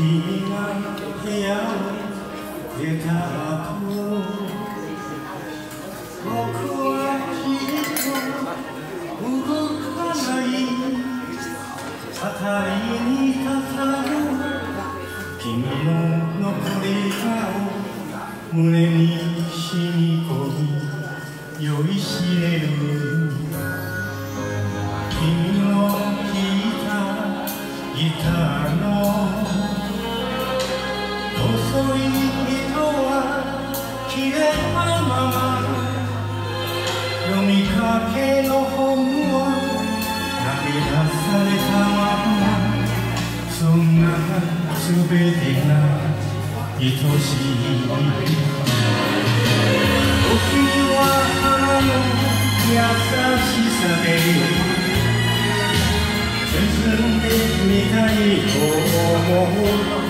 君は部屋を出た後僕はきっと動かない畳に立たぬ君の残り顔胸に染み込み酔いしれる君の弾いたギターの細い糸は切れたまま読みかけの本を投げ出された。ままそんな全てが愛しい時は花の優しさで包んでみたいと思う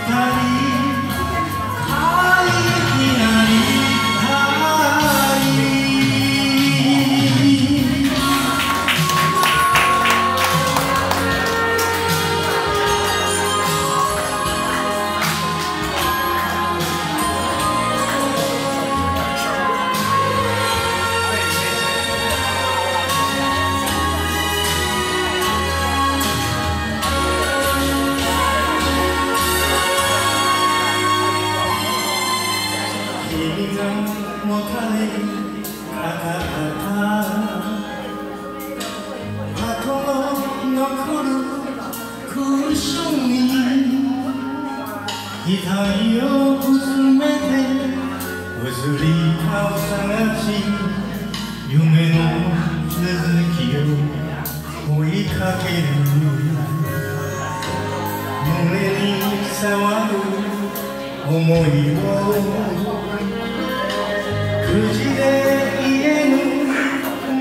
Paris. もたれかかった後の残るクッションに額をうずめて移り顔探し夢の続きを追いかける胸に触る思いを無事で、家の。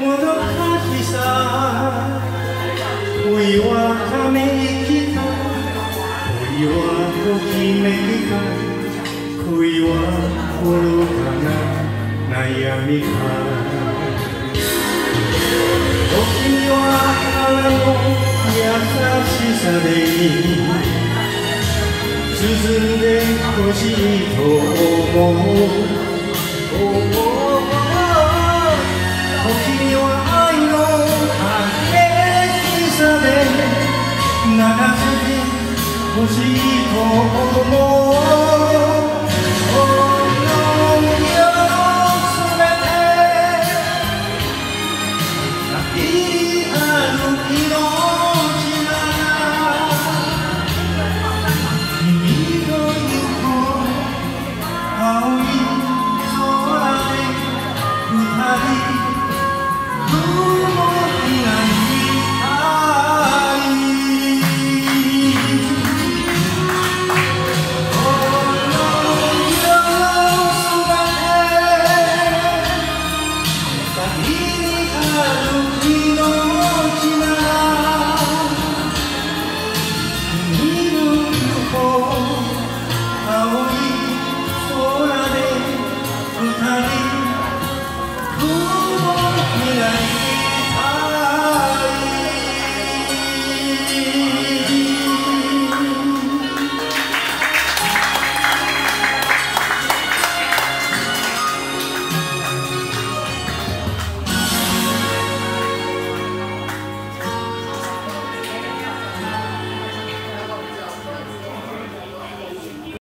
もどかしさ恋はため息か恋はときめきか恋は愚かな悩みか時には花の優しさで包んでほしいと思うしいと思